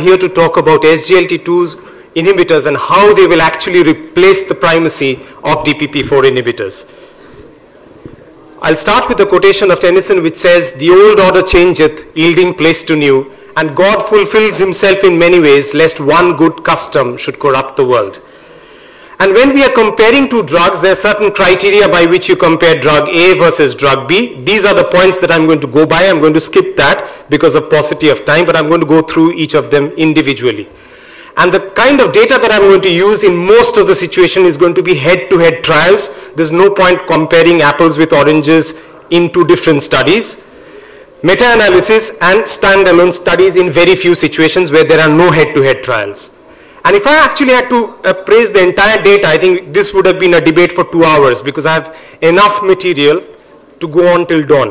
here to talk about SGLT2's inhibitors and how they will actually replace the primacy of DPP4 inhibitors. I'll start with a quotation of Tennyson which says, The old order changeth, yielding place to new, and God fulfills himself in many ways, lest one good custom should corrupt the world. And when we are comparing two drugs, there are certain criteria by which you compare drug A versus drug B. These are the points that I'm going to go by. I'm going to skip that because of paucity of time, but I'm going to go through each of them individually. And the kind of data that I'm going to use in most of the situation is going to be head-to-head -head trials. There's no point comparing apples with oranges in two different studies. Meta-analysis and standalone studies in very few situations where there are no head-to-head -head trials. And if I actually had to appraise the entire data, I think this would have been a debate for two hours because I have enough material to go on till dawn.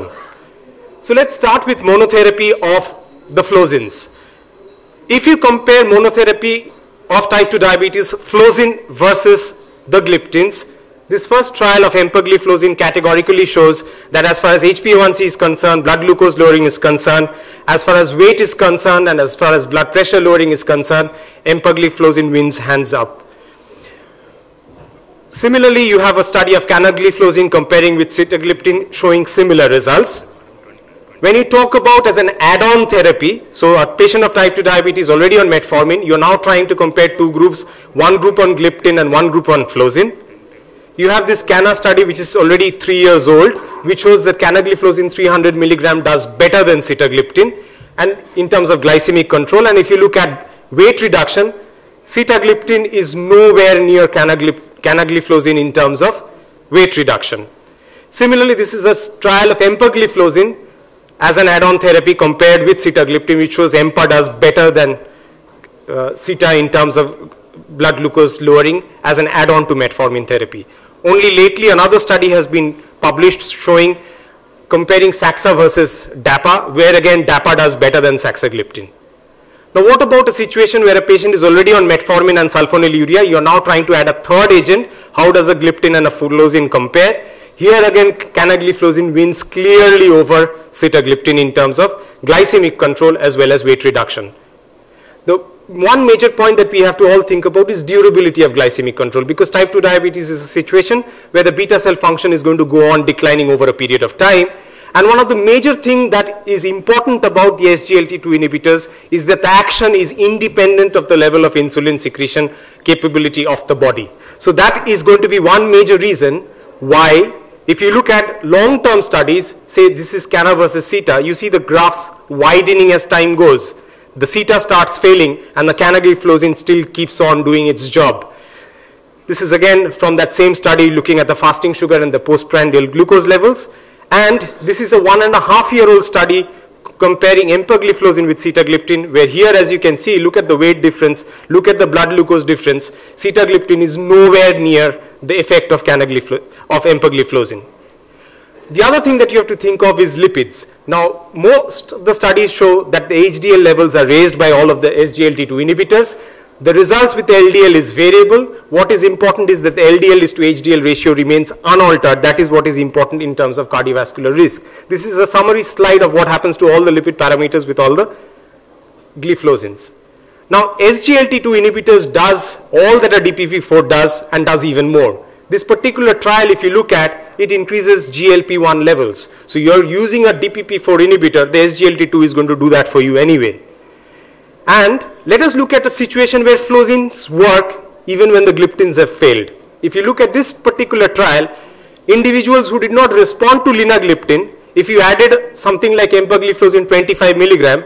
So let's start with monotherapy of the flozins. If you compare monotherapy of type 2 diabetes, flozin versus the gliptins, this first trial of empagliflozin categorically shows that as far as HbA1c is concerned, blood glucose lowering is concerned, as far as weight is concerned, and as far as blood pressure lowering is concerned, empagliflozin wins hands up. Similarly, you have a study of canagliflozin comparing with sitagliptin showing similar results. When you talk about as an add-on therapy, so a patient of type 2 diabetes already on metformin, you're now trying to compare two groups, one group on gliptin and one group on flozin. You have this CANA study which is already three years old, which shows that canagliflozin 300 milligram does better than sitagliptin and in terms of glycemic control. And if you look at weight reduction, sitagliptin is nowhere near canagliflozin in terms of weight reduction. Similarly, this is a trial of empagliflozin as an add-on therapy compared with sitagliptin, which shows EMPA does better than uh, sita in terms of blood glucose lowering as an add-on to metformin therapy. Only lately another study has been published showing comparing Saxa versus DAPA, where again DAPA does better than saxagliptin. Now what about a situation where a patient is already on metformin and sulfonylurea, you're now trying to add a third agent, how does a gliptin and a flozin compare? Here again, canagliflozin wins clearly over sitagliptin in terms of glycemic control as well as weight reduction. The one major point that we have to all think about is durability of glycemic control because type 2 diabetes is a situation where the beta cell function is going to go on declining over a period of time. And one of the major things that is important about the SGLT2 inhibitors is that the action is independent of the level of insulin secretion capability of the body. So that is going to be one major reason why if you look at long-term studies, say this is Cana versus Sita, you see the graphs widening as time goes. The Sita starts failing and the canagliflozin still keeps on doing its job. This is again from that same study looking at the fasting sugar and the postprandial glucose levels. And this is a one and a half year old study comparing empagliflozin with sitagliptin, where here as you can see, look at the weight difference, look at the blood glucose difference. Sitagliptin is nowhere near the effect of, of empagliflozin. The other thing that you have to think of is lipids. Now, most of the studies show that the HDL levels are raised by all of the SGLT2 inhibitors. The results with LDL is variable. What is important is that the LDL is to HDL ratio remains unaltered. That is what is important in terms of cardiovascular risk. This is a summary slide of what happens to all the lipid parameters with all the gliflozins. Now, SGLT2 inhibitors does all that a DPP4 does and does even more. This particular trial, if you look at, it increases GLP-1 levels. So you're using a DPP4 inhibitor, the SGLT2 is going to do that for you anyway. And let us look at a situation where flozins work even when the gliptins have failed. If you look at this particular trial, individuals who did not respond to linagliptin, if you added something like empagliflozin 25 milligram,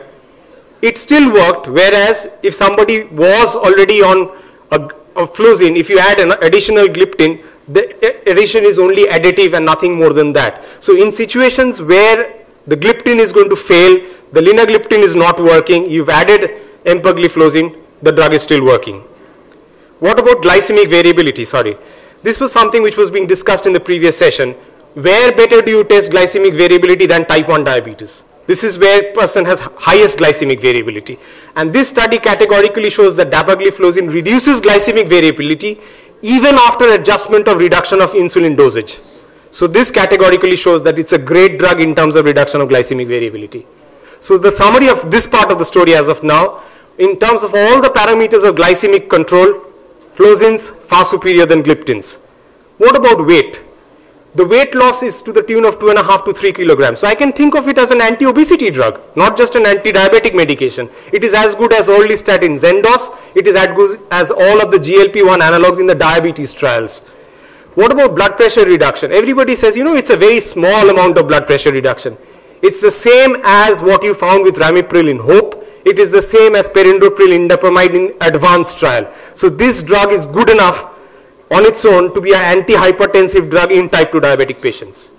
it still worked. Whereas if somebody was already on a, a flozin, if you add an additional gliptin, the addition is only additive and nothing more than that. So in situations where the gliptin is going to fail, the linagliptin is not working, you've added empagliflozin, the drug is still working. What about glycemic variability? Sorry. This was something which was being discussed in the previous session. Where better do you test glycemic variability than type 1 diabetes? This is where person has highest glycemic variability. And this study categorically shows that dapagliflozin reduces glycemic variability even after adjustment of reduction of insulin dosage. So this categorically shows that it's a great drug in terms of reduction of glycemic variability. So the summary of this part of the story as of now, in terms of all the parameters of glycemic control, flozins far superior than gliptins. What about weight? The weight loss is to the tune of two and a half to three kilograms. So I can think of it as an anti-obesity drug, not just an anti-diabetic medication. It is as good as orlistat XENDOS. It is as good as all of the GLP-1 analogs in the diabetes trials. What about blood pressure reduction? Everybody says, you know, it's a very small amount of blood pressure reduction. It's the same as what you found with ramipril in HOPE. It is the same as perindopril indapamide in advanced trial. So this drug is good enough on its own to be an antihypertensive drug in type 2 diabetic patients.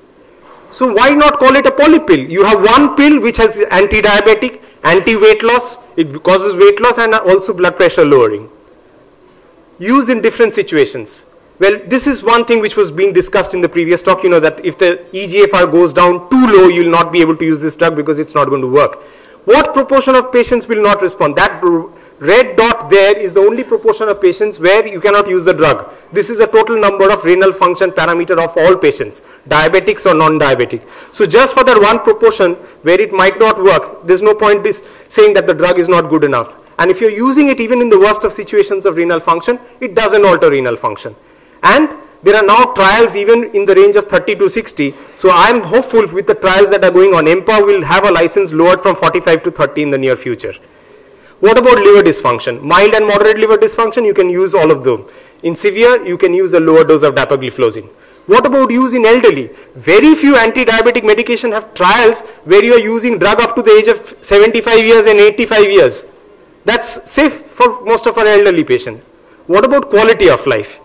So why not call it a polypill? You have one pill which has anti-diabetic, anti-weight loss, it causes weight loss and also blood pressure lowering. Used in different situations. Well, this is one thing which was being discussed in the previous talk, you know, that if the EGFR goes down too low, you'll not be able to use this drug because it's not going to work. What proportion of patients will not respond? That red dot there is the only proportion of patients where you cannot use the drug. This is the total number of renal function parameter of all patients, diabetics or non-diabetic. So just for that one proportion where it might not work, there's no point saying that the drug is not good enough. And if you're using it even in the worst of situations of renal function, it doesn't alter renal function. And there are now trials even in the range of 30 to 60. So I'm hopeful with the trials that are going on, EMPA will have a license lowered from 45 to 30 in the near future. What about liver dysfunction? Mild and moderate liver dysfunction, you can use all of them. In severe, you can use a lower dose of dapagliflozin. What about use in elderly? Very few anti-diabetic medication have trials where you are using drug up to the age of 75 years and 85 years. That's safe for most of our elderly patients. What about quality of life?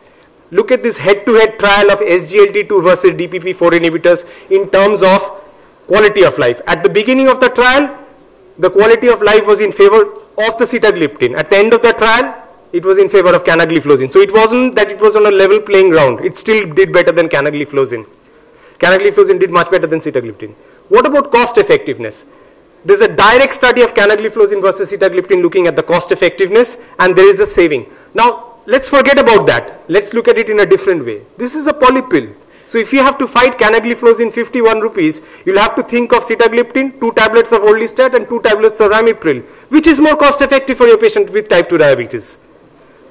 Look at this head-to-head -head trial of SGLT2 versus DPP-4 inhibitors in terms of quality of life. At the beginning of the trial, the quality of life was in favor of the sitagliptin. At the end of the trial, it was in favor of canagliflozin. So it wasn't that it was on a level playing ground. It still did better than canagliflozin. Canagliflozin did much better than sitagliptin. What about cost effectiveness? There's a direct study of canagliflozin versus sitagliptin looking at the cost effectiveness and there is a saving. Now, let's forget about that. Let's look at it in a different way. This is a polypill. So if you have to fight canagliflozin 51 rupees, you'll have to think of sitagliptin, two tablets of orlistat and two tablets of ramipril, which is more cost effective for your patient with type 2 diabetes.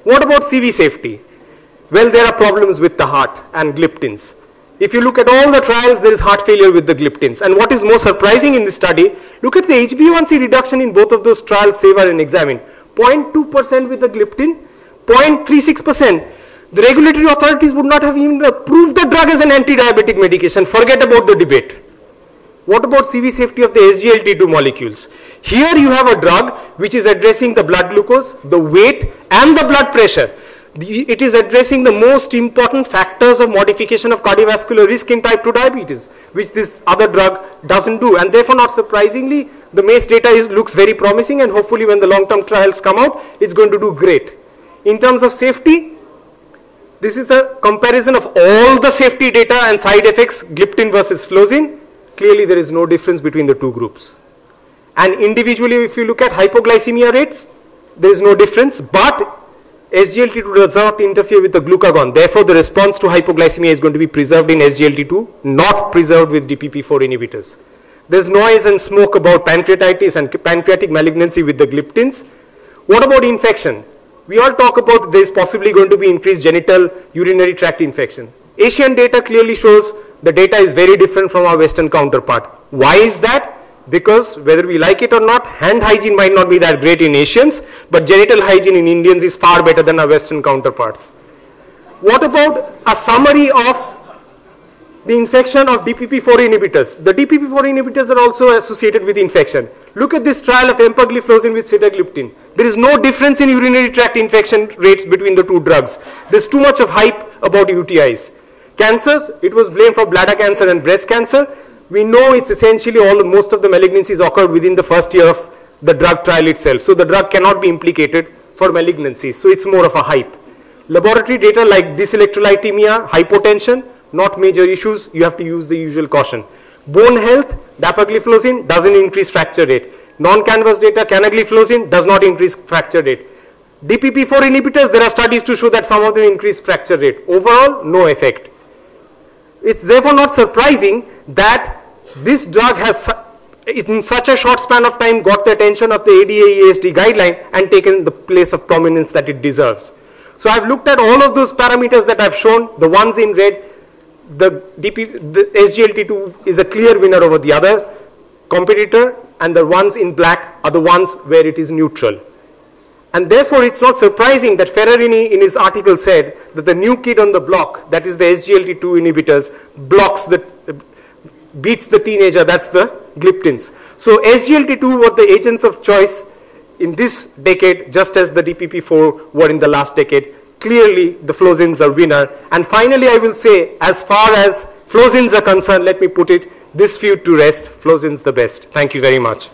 What about CV safety? Well, there are problems with the heart and gliptins. If you look at all the trials, there is heart failure with the gliptins. And what is more surprising in this study, look at the HbA1c reduction in both of those trials, SAVOR and EXAMINE. 0.2% with the gliptin 0.36%. The regulatory authorities would not have even uh, approved the drug as an anti-diabetic medication. Forget about the debate. What about CV safety of the SGLT2 molecules? Here you have a drug which is addressing the blood glucose, the weight and the blood pressure. It is addressing the most important factors of modification of cardiovascular risk in type 2 diabetes, which this other drug doesn't do. And therefore, not surprisingly, the MACE data is, looks very promising and hopefully when the long-term trials come out, it's going to do great. In terms of safety, this is a comparison of all the safety data and side effects, gliptin versus flozin. Clearly, there is no difference between the two groups. And individually, if you look at hypoglycemia rates, there is no difference, but SGLT2 does not interfere with the glucagon. Therefore, the response to hypoglycemia is going to be preserved in SGLT2, not preserved with DPP4 inhibitors. There's noise and smoke about pancreatitis and pancreatic malignancy with the gliptins. What about infection? We all talk about there is possibly going to be increased genital urinary tract infection. Asian data clearly shows the data is very different from our Western counterpart. Why is that? Because whether we like it or not, hand hygiene might not be that great in Asians, but genital hygiene in Indians is far better than our Western counterparts. What about a summary of the infection of DPP-4 inhibitors. The DPP-4 inhibitors are also associated with infection. Look at this trial of empagliflozin with sitagliptin. There is no difference in urinary tract infection rates between the two drugs. There's too much of hype about UTIs. Cancers, it was blamed for bladder cancer and breast cancer. We know it's essentially all most of the malignancies occurred within the first year of the drug trial itself. So the drug cannot be implicated for malignancies. So it's more of a hype. Laboratory data like dyselectrolytemia, hypotension, not major issues, you have to use the usual caution. Bone health, dapagliflozin doesn't increase fracture rate. Non-canvas data, canagliflozin does not increase fracture rate. DPP-4 inhibitors, there are studies to show that some of them increase fracture rate. Overall, no effect. It's therefore not surprising that this drug has in such a short span of time got the attention of the ADA-EASD guideline and taken the place of prominence that it deserves. So I've looked at all of those parameters that I've shown, the ones in red, the, DP, the SGLT2 is a clear winner over the other competitor and the ones in black are the ones where it is neutral. And therefore, it's not surprising that Ferrannini in his article said that the new kid on the block, that is the SGLT2 inhibitors, blocks the, beats the teenager, that's the gliptins. So SGLT2 were the agents of choice in this decade, just as the DPP4 were in the last decade. Clearly, the flozins are winner. And finally, I will say, as far as flozins are concerned, let me put it, this feud to rest, flozins the best. Thank you very much.